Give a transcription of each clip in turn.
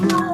No.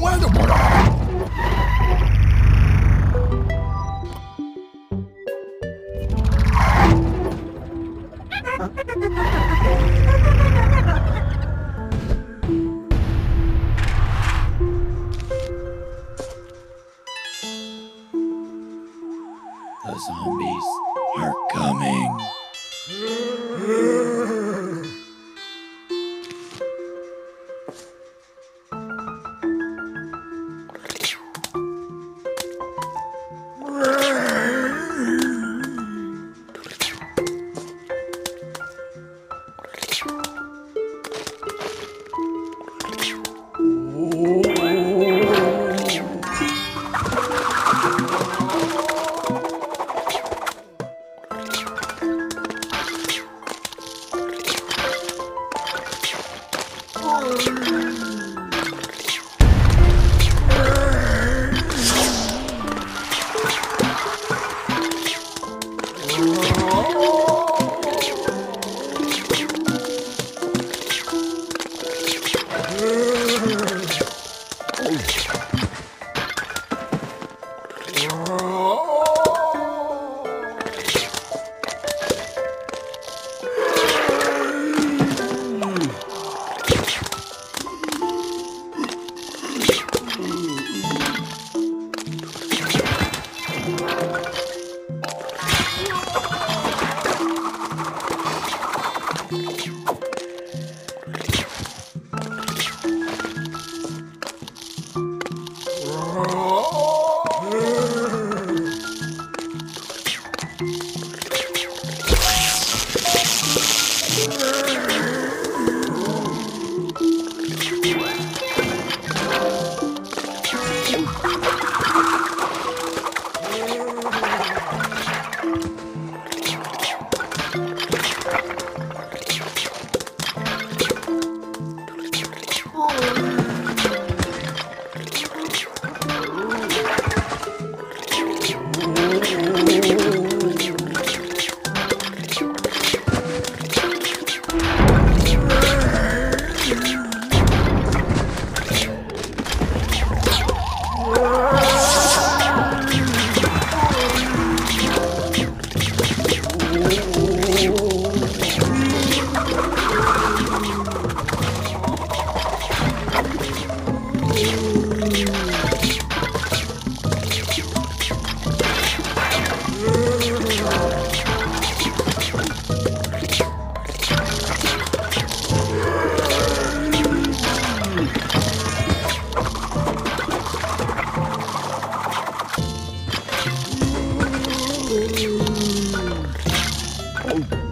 我也不知道 Oh. Woo!